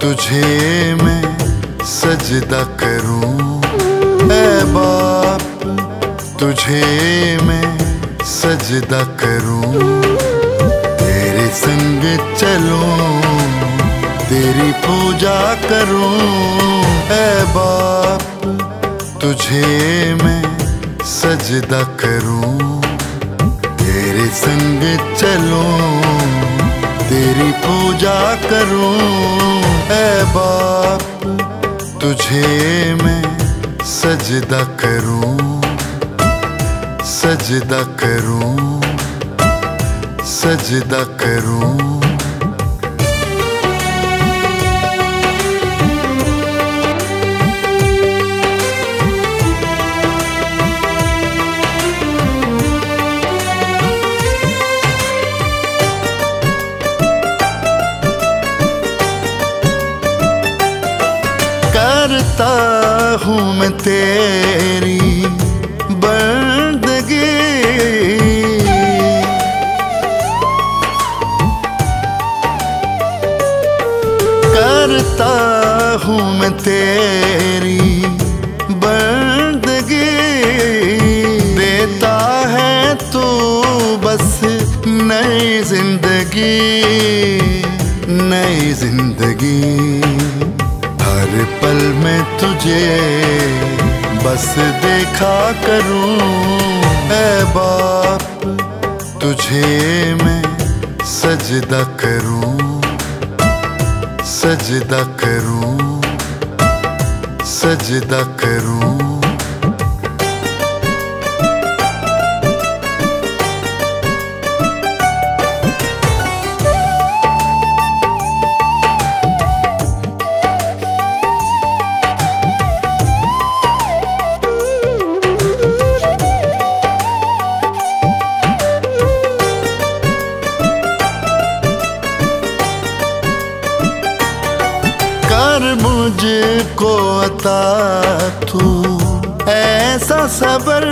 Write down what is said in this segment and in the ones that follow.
तुझे मैं सजदा करूँ। ए बाप तुझे मैं सजदा करूँ। तेरे संग चलूँ, तेरी पूजा करूँ। ए बाप तुझे मैं सजदा करूँ। तेरे संग चलूँ तेरी पूजा करूँ ए बाप तुझे मैं सजदा करूँ सजदा करूँ सजदा करूँ। करता हूँ मैं तेरी बंदगी। करता हूँ मैं तेरी बंदगी। देता है तू बस नई ज़िंदगी नई ज़िंदगी। हर पल में तुझे बस देखा करूँ। ए बाप, तुझे मैं सजदा करूँ। सजदा करूँ। सजदा करूँ। मुझको अता तू। ऐसा सबर।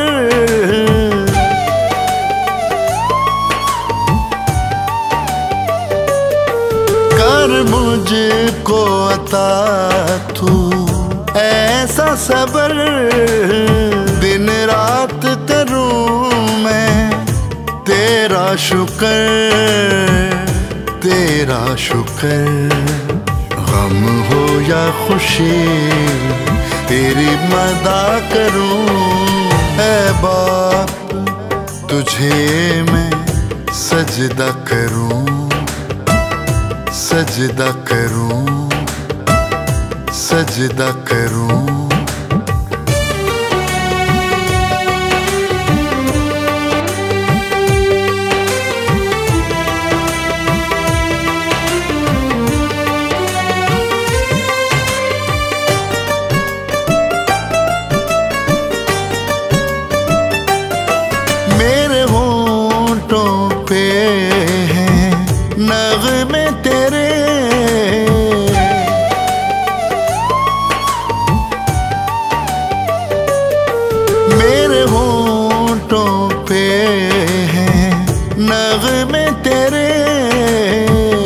कर मुझको अता तू। ऐसा सबर। दिन रात करूँ मैं, तेरा शुक्र तेरा शुक्र। गम हो या खुशी, तेरी मदा करूँ है बाप, तुझे मैं सजदा करूँ सजदा करूँ सजदा करूँ। नगमे तेरे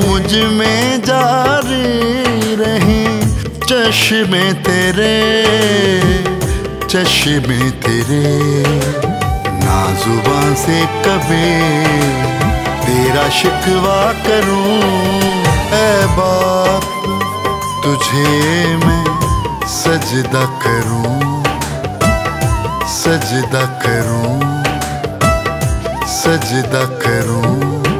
मुझमें जारी रहे। चश्मे तेरे चश्मे तेरे। नाजुबा से कभी तेरा शिकवा करूँ। बाप, तुझे मैं सजदा करूँ। सजदा करूँ। सजदा करूँ।